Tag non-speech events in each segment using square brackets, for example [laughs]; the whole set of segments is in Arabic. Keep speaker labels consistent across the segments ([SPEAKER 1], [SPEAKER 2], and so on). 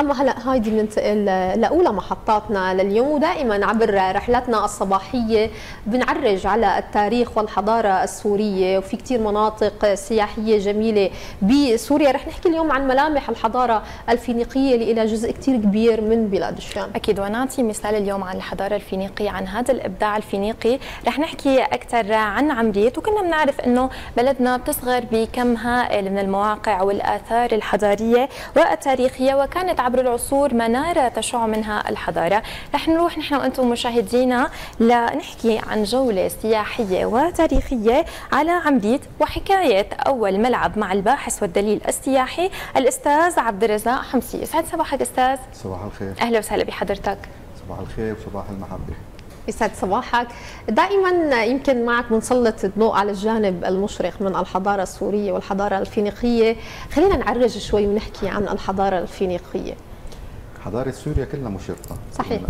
[SPEAKER 1] اما هلا هايدي بننتقل لأولى محطاتنا لليوم ودائما عبر رحلتنا الصباحية بنعرج على التاريخ والحضارة السورية وفي كثير مناطق سياحية جميلة بسوريا. رح نحكي اليوم عن ملامح الحضارة الفينيقية اللي لها جزء كثير كبير من بلاد الشام.
[SPEAKER 2] أكيد ونعطي مثال اليوم عن الحضارة الفينيقية عن هذا الإبداع الفينيقي. رح نحكي أكثر عن عمريت وكنا بنعرف إنه بلدنا بتصغر بكم هائل من المواقع والآثار الحضارية والتاريخية وكانت عبر العصور منارة تشع منها الحضارة. رح نروح نحن وأنتم مشاهدينا لنحكي عن جولة سياحية وتاريخية على عمديت وحكاية أول ملعب مع الباحث والدليل السياحي الأستاذ عبد الرزاق حمسي يسعد صباحك أستاذ.
[SPEAKER 3] صباح الخير.
[SPEAKER 2] أهلا وسهلا بحضرتك.
[SPEAKER 3] صباح الخير وصباح المحبة.
[SPEAKER 1] يسعد صباحك. دائما يمكن معك بنسلط الضوء على الجانب المشرق من الحضارة السورية والحضارة الفينيقية. خلينا نعرج شوي ونحكي عن الحضارة الفينيقية.
[SPEAKER 3] حضارة سوريا كلها مشرقة.
[SPEAKER 1] صحيح.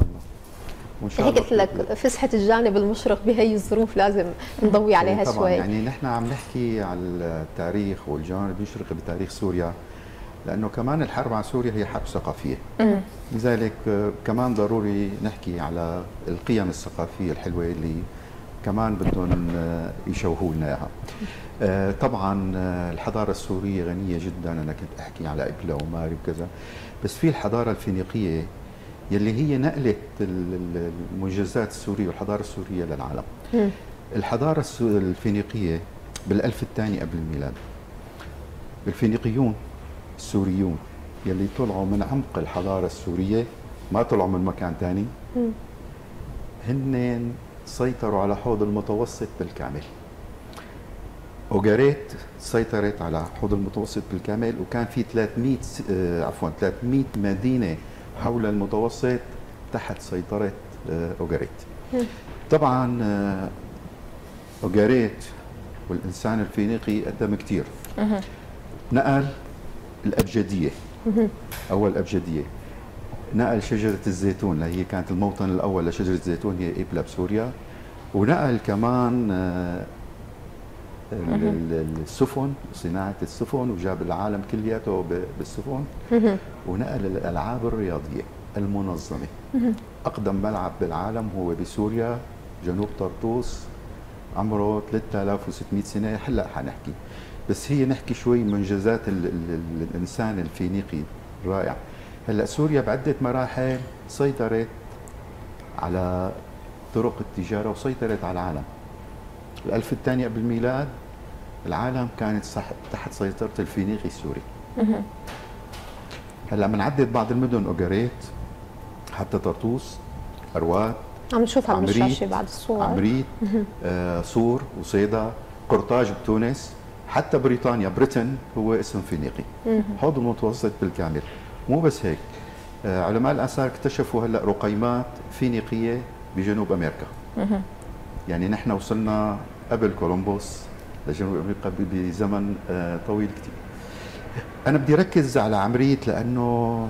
[SPEAKER 1] هيك قلت لك فسحة الجانب المشرق بهي الظروف لازم نضوي
[SPEAKER 3] إيه،
[SPEAKER 1] عليها
[SPEAKER 3] طبعا.
[SPEAKER 1] شوي.
[SPEAKER 3] يعني نحن عم نحكي على التاريخ والجانب المشرق بتاريخ سوريا. لأنه كمان الحرب على سوريا هي حرب ثقافية. لذلك آه، كمان ضروري نحكي على القيم الثقافية الحلوة اللي كمان بدهم آه، يشوهوا لنا إياها. آه، طبعا الحضارة السورية غنية جدا أنا كنت أحكي على ابلا وماري وكذا. بس في الحضارة الفينيقية يلي هي نقلت المنجزات السورية والحضارة السورية للعالم. الحضارة الفينيقية بالألف الثاني قبل الميلاد. الفينيقيون السوريون يلي طلعوا من عمق الحضارة السورية ما طلعوا من مكان ثاني هن سيطروا على حوض المتوسط بالكامل. اوغاريت سيطرت على حوض المتوسط بالكامل وكان في 300 آه عفوا 300 مدينة حول المتوسط تحت سيطرة آه اوغاريت طبعا آه اوغاريت والإنسان الفينيقي قدم كثير نقل الأبجدية. أول أبجدية نقل شجرة الزيتون اللي هي كانت الموطن الأول لشجرة الزيتون هي إبلا بسوريا ونقل كمان آه، السفن صناعة السفن وجاب العالم كلياته بالسفن. ونقل الألعاب الرياضية المنظمة. أقدم ملعب بالعالم هو بسوريا جنوب طرطوس عمره 3600 سنة. هلأ حنحكي. بس هي نحكي شوي منجزات ال ال الإنسان الفينيقي الرائع. هلأ سوريا بعدة مراحل سيطرت على طرق التجارة وسيطرت على العالم. الألف الثاني قبل الميلاد العالم كانت تحت سيطرة الفينيقي السوري. هلأ بنعدد بعض المدن اوغاريت حتى طرطوس ارواد
[SPEAKER 1] عم نشوفها على الشاشه بعد الصور.
[SPEAKER 3] عمريت آه صور وصيدا قرطاج بتونس. حتى بريطانيا Britain هو اسم فينيقي. حوض المتوسط بالكامل. مو بس هيك. آه، علماء الآثار اكتشفوا هلأ رقيمات فينيقية بجنوب أمريكا. يعني نحن وصلنا قبل كولومبوس لجنوب أمريكا بزمن آه، طويل كثير أنا بدي ركز على عمريت لأنه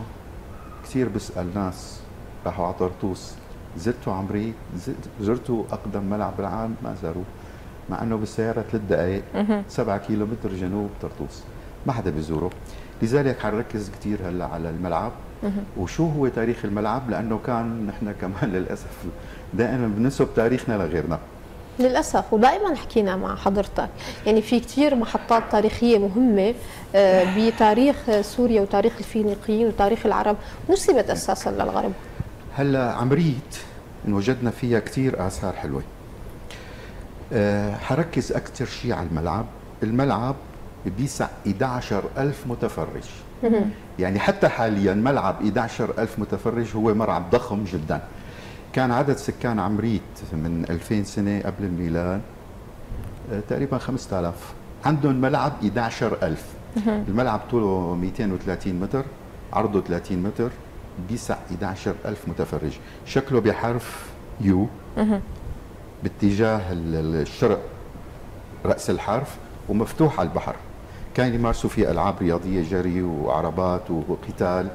[SPEAKER 3] كثير بسأل ناس. راحوا على طرطوس. زرتوا عمريت زرتوا أقدم ملعب بالعالم؟ ما زاروه مع إنه بالسيارة ثلاث دقائق 7 كيلو متر جنوب طرطوس ما حدا بيزوره. لذلك حنركز كثير هلأ على الملعب. وشو هو تاريخ الملعب؟ لأنه كان نحن كمان [laughs] للأسف دائما بنسب تاريخنا لغيرنا.
[SPEAKER 1] للأسف. ودائما حكينا مع حضرتك. يعني في كثير محطات تاريخية مهمة آه، بتاريخ سوريا وتاريخ الفينيقيين وتاريخ العرب نسبت أساسا للغرب.
[SPEAKER 3] هلأ عمريت وجدنا فيها كثير آثار حلوة. أه حركز أكثر شيء على الملعب. الملعب بيسع 11000 متفرج. [laughs] يعني حتى حاليا ملعب 11000 متفرج هو ملعب ضخم جدا. كان عدد سكان عمريت من 2000 سنة قبل الميلاد أه تقريبا 5000 عندهم ملعب 11000 [laughs] الملعب طوله 230 متر عرضه 30 متر بيسع 11000 متفرج. شكله بحرف يو. [laughs] باتجاه الشرق رأس الحرف ومفتوح على البحر. كان يمارسوا فيه ألعاب رياضية جري وعربات وقتال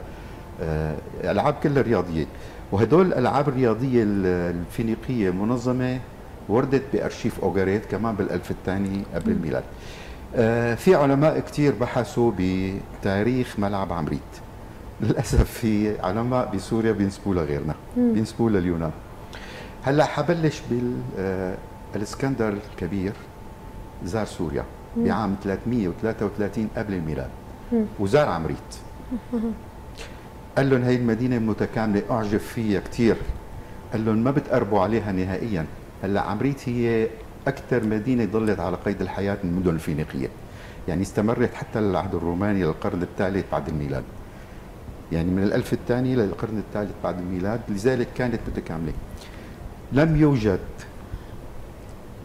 [SPEAKER 3] آه، ألعاب كلها رياضية. وهدول الألعاب الرياضية الفينيقية المنظمه وردت بأرشيف أوغاريت كمان بالألف الثاني قبل الميلاد. آه، في علماء كثير بحثوا بتاريخ ملعب عمريت. للأسف في علماء بسوريا بينسبوا لغيرنا بينسبوا لليونان. هلا حبلش بالاسكندر الكبير زار سوريا بعام 333 قبل الميلاد. وزار عمريت [laughs] قال لهم هي المدينة متكاملة أعجب فيها كثير قال لهم ما بتقربوا عليها نهائيا. هلا عمريت هي أكثر مدينة ظلت على قيد الحياة من المدن الفينيقية. يعني استمرت حتى للعهد الروماني للقرن الثالث بعد الميلاد. يعني من الألف الثاني للقرن الثالث بعد الميلاد لذلك كانت متكاملة. لم يوجد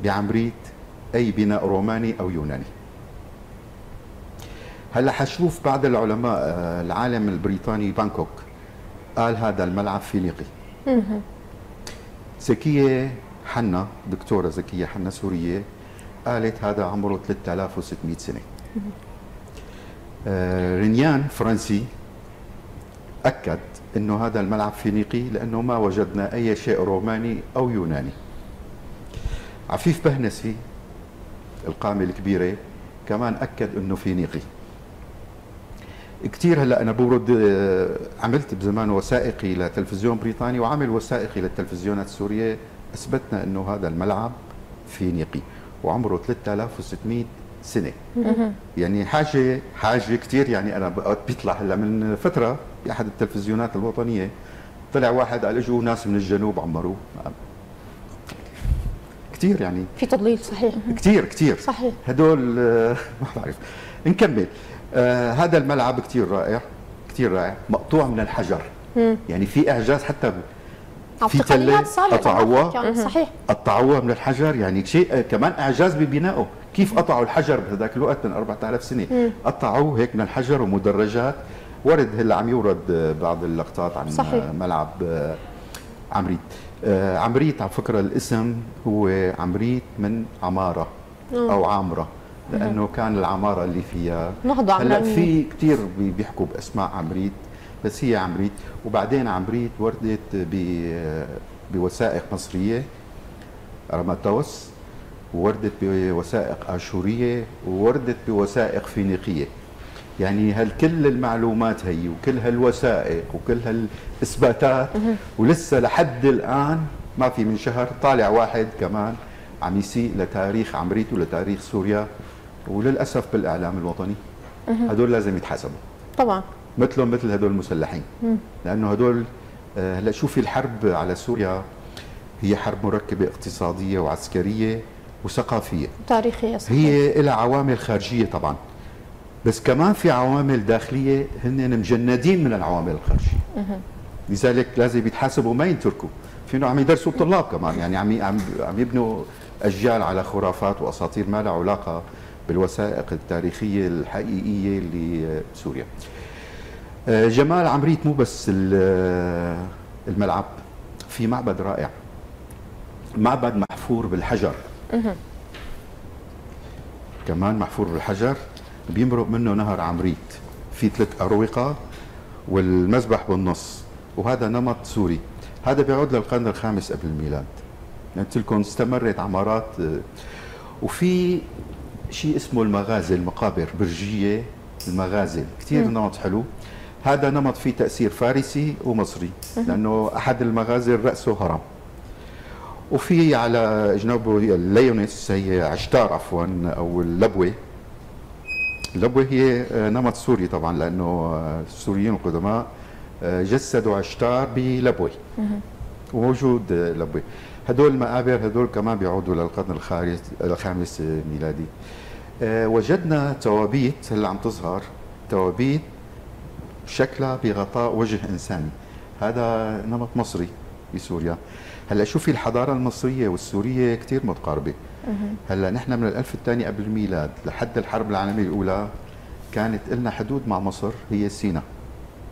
[SPEAKER 3] بعمريت أي بناء روماني أو يوناني. هلا حشوف بعض العلماء آه، العالم البريطاني بانكوك قال هذا الملعب فينيقي. زكية حنا دكتورة زكية حنا سورية قالت هذا عمره 3600 سنة. آه، رينيان فرنسي أكد أنه هذا الملعب فينيقي لأنه ما وجدنا أي شيء روماني أو يوناني. عفيف بهنسي القامة الكبيرة كمان أكد أنه فينيقي. كثير هلأ أنا بورد آه، عملت بزمان وثائقي لتلفزيون بريطاني وعمل وثائقي للتلفزيونات السورية. أثبتنا إنه هذا الملعب فينيقي وعمره 3600 سنة. يعني حاجة حاجة كثير يعني أنا بيطلع هلأ من فترة. باحد التلفزيونات الوطنية. طلع واحد قال إجوا ناس من الجنوب عمروه كثير يعني.
[SPEAKER 1] في تضليل صحيح.
[SPEAKER 3] كثير كثير
[SPEAKER 1] صحيح.
[SPEAKER 3] هدول [laughs] ما بعرف. نكمل. آه هذا الملعب كثير رائع كثير رائع. مقطوع من الحجر. مم. يعني في إعجاز حتى
[SPEAKER 1] في تلة قطعوها.
[SPEAKER 3] صحيح. قطعوها من الحجر. يعني شيء آه، كمان إعجاز ببنائه. كيف قطعوا الحجر بهذاك الوقت من 4000 سنة. قطعوه هيك من الحجر ومدرجات. ورد هلا عم يورد آه، بعض اللقطات عن صحيح. ملعب آه، عمريت. عمريت على فكرة الاسم هو عمريت من عمارة أو عامرة لأنه كان العمارة اللي فيها.
[SPEAKER 1] نهضة
[SPEAKER 3] هلأ في كثير بيحكوا بأسماء عمريت بس هي عمريت. وبعدين عمريت وردت بوثائق مصرية رماتوس ووردت بوثائق آشورية ووردت بوثائق فينيقية. يعني هالكل المعلومات هي وكل هالوثائق وكل هالإثباتات؟ ولسه لحد الآن ما في من شهر طالع واحد كمان عم يسيء لتاريخ عمريت ولتاريخ سوريا وللأسف بالإعلام الوطني. هدول لازم يتحاسبوا.
[SPEAKER 1] طبعا.
[SPEAKER 3] مثلهم مثل هدول المسلحين. لأنه هدول آه، هلأ شوفي الحرب على سوريا هي حرب مركبة اقتصادية وعسكرية وثقافية.
[SPEAKER 1] تاريخية
[SPEAKER 3] صحيح. هي لها عوامل خارجية طبعا. بس كمان في عوامل داخلية هن مجندين من العوامل الخارجية. لذلك لازم يتحاسبوا ما ينتركوا. في عم يدرسوا الطلاب كمان. يعني عم عم يبنوا أجيال على خرافات وأساطير ما لها علاقة بالوثائق التاريخية الحقيقية لسوريا آه، جمال عمريت مو بس الملعب في معبد رائع. معبد محفور بالحجر. كمان محفور بالحجر. بيمرق منه نهر عمريت. في ثلاث أروقة والمذبح بالنص وهذا نمط سوري. هذا بيعود للقرن الخامس قبل الميلاد. قلت لكم استمرت عمارات آه، وفي شيء اسمه المغازل المقابر برجية المغازل. كثير نمط حلو. هذا نمط فيه تأثير فارسي ومصري لأنه أحد المغازل رأسه هرم. وفي على جنوبه ال lioness هي عشتار عفوا أو اللبوة. اللبوه هي نمط سوري طبعا لأنه السوريين القدماء جسدوا عشتار بلبوه وموجود لبوه هدول المقابر هدول كمان بيعودوا للقرن الخامس ميلادي. وجدنا توابيت اللي عم تظهر توابيت شكلها بغطاء وجه إنساني. هذا نمط مصري بسوريا. هلا شوفي الحضارة المصرية والسورية كثير متقاربة. هلا نحن من الألف الثاني قبل الميلاد لحد الحرب العالمية الأولى كانت لنا حدود مع مصر هي سينا.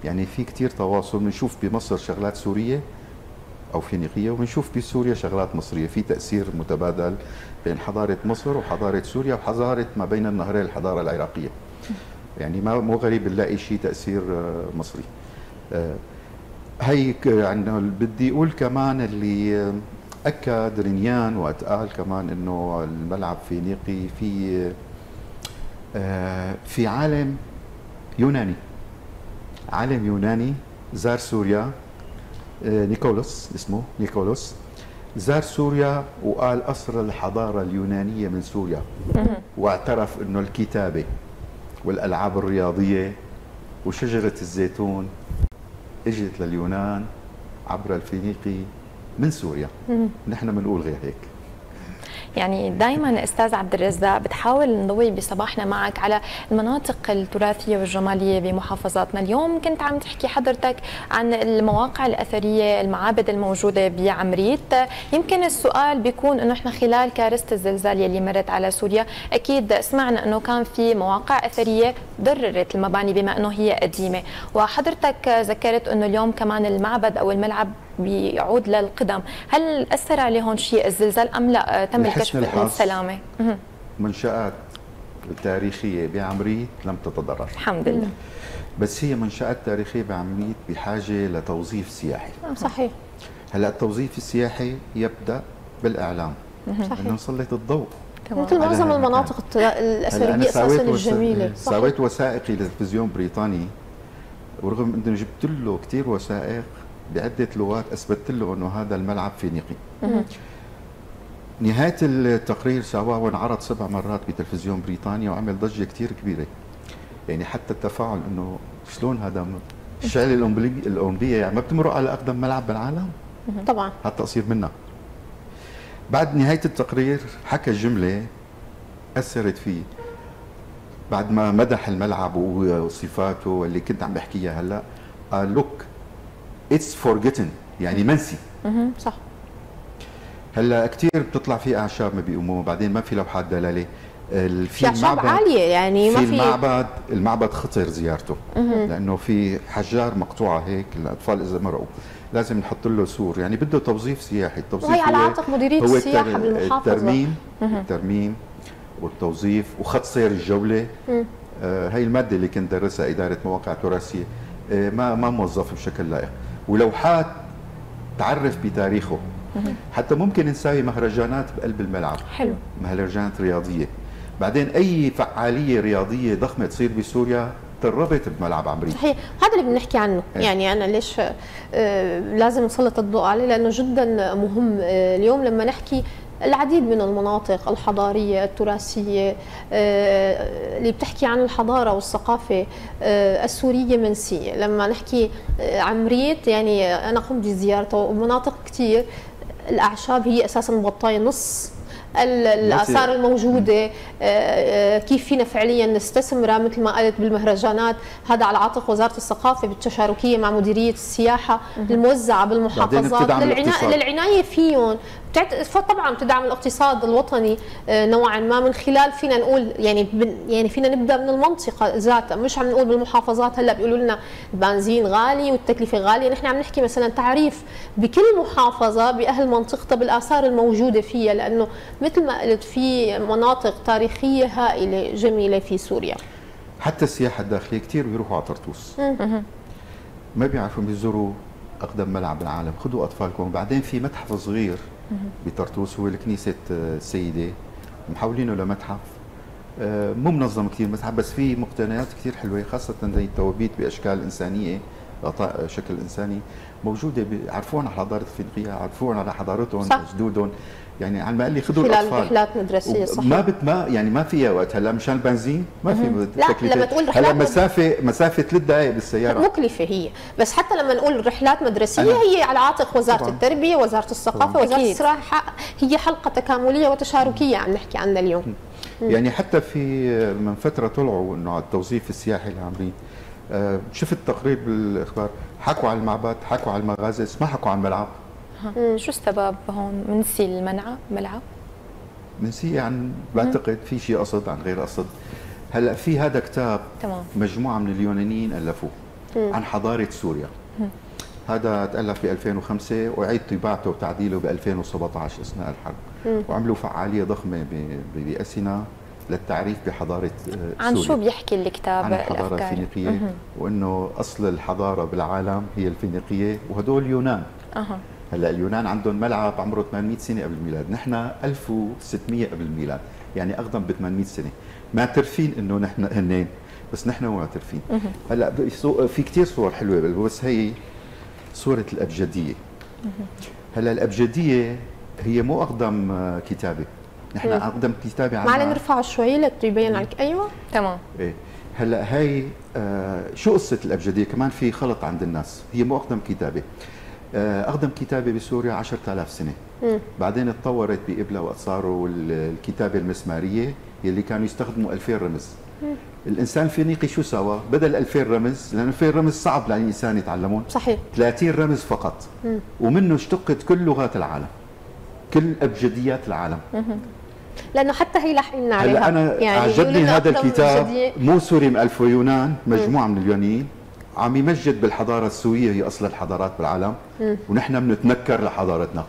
[SPEAKER 3] يعني في كثير تواصل بنشوف بمصر شغلات سورية أو فينيقية وبنشوف بسوريا شغلات مصرية. في تأثير متبادل بين حضارة مصر وحضارة سوريا وحضارة ما بين النهرين الحضارة العراقية. يعني ما مو غريب نلاقي شيء تأثير آه، مصري. آه، هي يعني بدي أقول كمان اللي آه، اكد رينيان وقت قال كمان إنه الملعب فينيقي في في عالم يوناني. عالم يوناني. زار سوريا آه، نيكولوس اسمه نيكولوس زار سوريا وقال أصل الحضارة اليونانية من سوريا. [laughs] واعترف أنه الكتابة والألعاب الرياضية وشجرة الزيتون. إجت لليونان عبر الفينيقي من سوريا. نحن بنقول غير هيك.
[SPEAKER 2] يعني دائما أستاذ عبد الرزاق بتحاول نضوي بصباحنا معك على المناطق التراثية والجمالية بمحافظاتنا. اليوم كنت عم تحكي حضرتك عن المواقع الأثرية المعابد الموجودة بعمريت. يمكن السؤال بيكون إنه إحنا خلال كارثة الزلزال يلي مرت على سوريا أكيد سمعنا إنه كان في مواقع أثرية ضررت المباني بما إنه هي قديمة. وحضرتك ذكرت إنه اليوم كمان المعبد أو الملعب بيعود للقدم. هل أثر عليهم شيء الزلزال أم لا؟ تم الكشف من السلامه
[SPEAKER 3] منشآت تاريخية بعمريت لم تتضرر.
[SPEAKER 2] الحمد لله.
[SPEAKER 3] بس هي منشآت تاريخية بعمريت بحاجة لتوظيف سياحي.
[SPEAKER 1] صحيح.
[SPEAKER 3] هلأ التوظيف السياحي يبدأ بالإعلام. صحيح إنه نسلط الضوء.
[SPEAKER 1] مثل معظم المناطق الأثرية أساسا الجميلة.
[SPEAKER 3] سويت وثائقي لتلفزيون بريطاني. ورغم إنه جبت له كثير وثائق بعده لغات أثبتت له إنه هذا الملعب فينيقي نهاية التقرير سواه وانعرض سبع مرات بتلفزيون بريطانيا وعمل ضجة كثير كبيرة. يعني حتى التفاعل إنه شلون هذا الشعله الأولمبية يعني ما بتمرق على أقدم ملعب بالعالم؟
[SPEAKER 1] طبعا.
[SPEAKER 3] هذا تقصير منا. بعد نهاية التقرير حكى جمله أثرت فيه. بعد ما مدح الملعب وصفاته واللي كنت عم بحكيها هلأ قال look it's forgotten يعني منسي.
[SPEAKER 1] صح.
[SPEAKER 3] هلا كثير بتطلع في أعشاب ما بيقوموا بعدين ما في لوحات دلالة.
[SPEAKER 1] في أعشاب عالية يعني
[SPEAKER 3] ما في المعبد المعبد خطر زيارته. لأنه في حجار مقطوعة هيك الأطفال إذا مرقوا لازم نحط له سور. يعني بده توظيف سياحي. التوظيف
[SPEAKER 1] وهي على عاتق مديرية
[SPEAKER 3] هو
[SPEAKER 1] السياحة بالمحافظة.
[SPEAKER 3] الترميم. الترميم والتوظيف وخط سير الجولة. آه هي المادة اللي كنت درسها إدارة مواقع تراثيه آه ما ما موظف بشكل لائق. ولوحات تعرف بتاريخه. حتى ممكن نساوي مهرجانات بقلب الملعب.
[SPEAKER 1] حلو.
[SPEAKER 3] مهرجانات رياضية. بعدين أي فعالية رياضية ضخمة تصير بسوريا تربط بملعب عمري
[SPEAKER 1] صحيح. هذا اللي بنحكي عنه. إيه؟ يعني أنا ليش آه لازم نسلط الضوء عليه؟ لأنه جدا مهم آه اليوم لما نحكي العديد من المناطق الحضارية التراثية آه، اللي بتحكي عن الحضارة والثقافة آه، السورية منسية. لما نحكي آه، عمريت يعني أنا قمت بزيارته ومناطق كثير الأعشاب هي أساسا مغطاية نص الآثار الموجودة كيف فينا فعليا نستثمرها مثل ما قلت بالمهرجانات. هذا على عاتق وزارة الثقافة بالتشاركية مع مديرية السياحة الموزعة بالمحافظات. للعنايه للعناية فيهم. طبعا بتدعم الاقتصاد الوطني آه، نوعا ما. من خلال فينا نقول يعني يعني فينا نبدأ من المنطقة ذاتها. مش عم نقول بالمحافظات. هلأ بيقولوا لنا البنزين غالي والتكلفة غالية. نحن عم نحكي مثلا تعريف بكل محافظة بأهل منطقتها بالآثار الموجودة فيها. لأنه مثل ما قلت في مناطق تاريخية هائلة جميلة في سوريا.
[SPEAKER 3] حتى السياحة الداخلية كثير بيروحوا على طرطوس. ما بيعرفوا بيزوروا أقدم ملعب بالعالم خذوا أطفالكم. بعدين في متحف صغير بطرطوس هو كنيسه السيدة. محولينه لمتحف. آه، مو منظم كثير متحف بس في مقتنيات كثير حلوة خاصة زي التوابيت بأشكال إنسانية. شكل إنساني موجودة بيعرفون على حضارة الفينيقيه عرفون على حضارتهم جدودهم يعني على ما قال لي خذوا
[SPEAKER 1] الأطفال. خلال رحلات مدرسيه صح
[SPEAKER 3] ما بت ما يعني ما فيها وقت هلا مشان البنزين ما في
[SPEAKER 1] لا لما تقول رحلات
[SPEAKER 3] هلا مسافه مسافة ثلاث دقائق بالسيارة.
[SPEAKER 1] مكلفة هي. بس حتى لما نقول رحلات مدرسية هي على عاتق وزارة طبعا. التربية وزارة الثقافة طبعا. وزارة الصراحه هي حلقة تكاملية وتشاركية عم نحكي عنها اليوم.
[SPEAKER 3] يعني حتى في من فترة طلعوا إنه على التوظيف السياحي العاملين. آه، شفت تقرير بالإخبار؟ حكوا على المعبد حكوا على المغازل ما حكوا على الملعب
[SPEAKER 2] شو السبب هون؟ منسي المنعى ملعب؟
[SPEAKER 3] منسي يعني بعتقد في شيء قصد عن غير قصد. هلأ في هذا كتاب
[SPEAKER 2] تمام.
[SPEAKER 3] مجموعة من اليونانيين ألفوه عن حضارة سوريا. هذا تألف ب 2005 واعيد طباعته وتعديله ب 2017 أثناء الحرب. وعملوا فعالية ضخمة بأسنا. للتعريف بحضارة سوريا
[SPEAKER 2] عن شو بيحكي الكتاب
[SPEAKER 3] عن الحضارة الفينيقية وإنه أصل الحضارة بالعالم هي الفينيقية وهدول اليونان.
[SPEAKER 2] أه.
[SPEAKER 3] هلأ اليونان عندهم ملعب عمره 800 سنة قبل الميلاد. نحن 1600 قبل الميلاد يعني أقدم ب 800 سنة. معترفين إنه نحن هنين بس نحن مو معترفين هلأ في كثير صور حلوة بس هي صورة الأبجدية. هلأ الأبجدية هي مو أقدم كتابة. نحن أقدم كتابة
[SPEAKER 1] عنها معنا نرفعه شوي لتبين عليك أيوه.
[SPEAKER 2] تمام.
[SPEAKER 3] إيه. هلأ هي آه شو قصة الأبجدية؟ كمان في خلط عند الناس. هي مو أقدم كتابة. آه أقدم كتابة بسوريا 10000 سنة. مم. بعدين تطورت بإبلة وقت صاروا الكتابه المسمارية يلي كانوا يستخدموا 2000 رمز. مم. الإنسان الفينيقي شو سوى؟ بدل 2000 رمز لأن 2000 رمز صعب للانسان يتعلمون.
[SPEAKER 1] صحيح.
[SPEAKER 3] 30 رمز فقط. مم. ومنه اشتقت كل لغات العالم. كل أبجديات العالم. مم.
[SPEAKER 1] لأنه حتى هي لاحقين عليها.
[SPEAKER 3] أنا يعني عجبني هذا الكتاب مو سوري مؤلفه يونان مجموعة من اليونانيين عم يمجد بالحضارة السورية هي أصل الحضارات بالعالم ونحن بنتنكر لحضارتنا.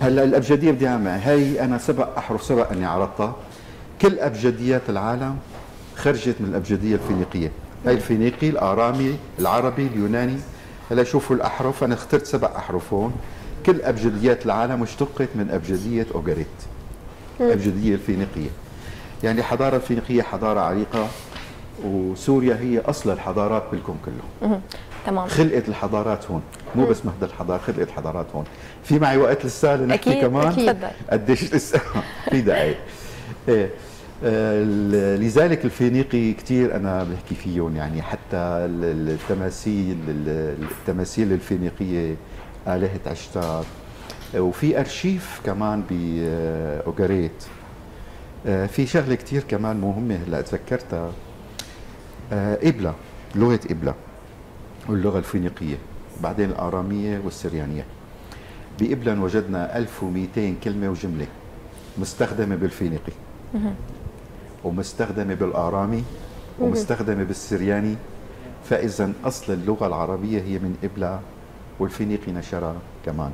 [SPEAKER 3] هلا الأبجدية بدي أعمل هي أنا سبق أحرف سبق إني عرضتها. كل أبجديات العالم خرجت من الأبجدية الفينيقية. هي الفينيقي الأرامي العربي اليوناني. هلا شوفوا الأحرف أنا اخترت سبع احرف هون كل أبجديات العالم اشتقت من أبجدية أوغريت. الابجديه الفينيقية. يعني الحضاره الفينيقية حضارة عريقة وسوريا هي أصل الحضارات بالكون كله.
[SPEAKER 2] تمام.
[SPEAKER 3] خلقت الحضارات هون مو بس مهد الحضارة خلقت الحضارات هون. في معي وقت لسه لنحكي
[SPEAKER 2] أكيد
[SPEAKER 3] كمان؟
[SPEAKER 2] أكيد.
[SPEAKER 3] قديش لسه؟ [laughs] في دقائق إيه آه، لذلك الفينيقي كثير أنا بحكي فيهم يعني حتى التماثيل التماثيل الفينيقية آلهة عشتار وفي أرشيف كمان باوغاريت آه، في شغلة كثير كمان مهمة هلأ تذكرتها. آه، إبلة لغة إبلة واللغة الفينيقية بعدين الآرامية والسريانية. بإبلة وجدنا 1200 كلمة وجملة مستخدمة بالفينيقي. ومستخدمة بالآرامي ومستخدمة بالسرياني. فإذا أصل اللغة العربية هي من إبلة والفينيقي نشرها كمان.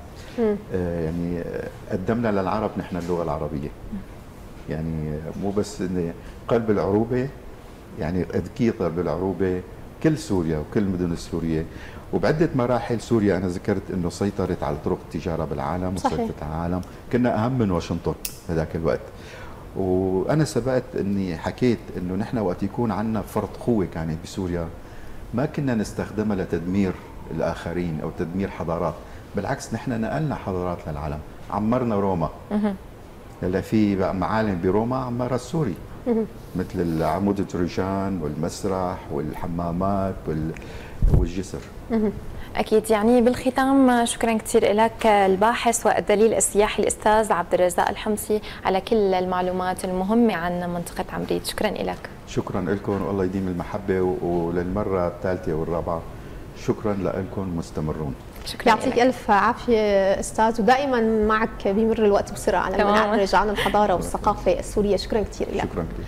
[SPEAKER 3] آه يعني قدمنا للعرب نحن اللغة العربية. يعني مو بس قلب العروبة يعني أذكية بالعروبة كل سوريا وكل المدن السورية. وبعدة مراحل سوريا أنا ذكرت أنه سيطرت على طرق التجارة بالعالم وسيطرت على العالم. كنا أهم من واشنطن بذاك الوقت. وأنا سبقت أني حكيت أنه نحن وقت يكون عندنا فرط قوة كانت بسوريا. ما كنا نستخدمها لتدمير الآخرين أو تدمير حضارات. بالعكس نحن نقلنا حضارات للعالم. عمرنا روما. هلا في معالم بروما عمرها السوري. مثل عمود الترجان والمسرح والحمامات والجسر.
[SPEAKER 2] أكيد. يعني بالختام شكرا كثير لك الباحث والدليل السياحي الأستاذ عبد الرزاق الحمصي على كل المعلومات المهمة عن منطقة عمريت شكرا لك
[SPEAKER 3] شكرا لكم والله يديم المحبة وللمرة الثالثة والرابعة. شكرا لكم مستمرون.
[SPEAKER 1] شكرا يعطيك ألف عافية أستاذ ودائما معك بيمر الوقت بسرعة. لما نرجع عن الحضارة والثقافة السورية. شكرا كثير لك.
[SPEAKER 3] شكرا كثير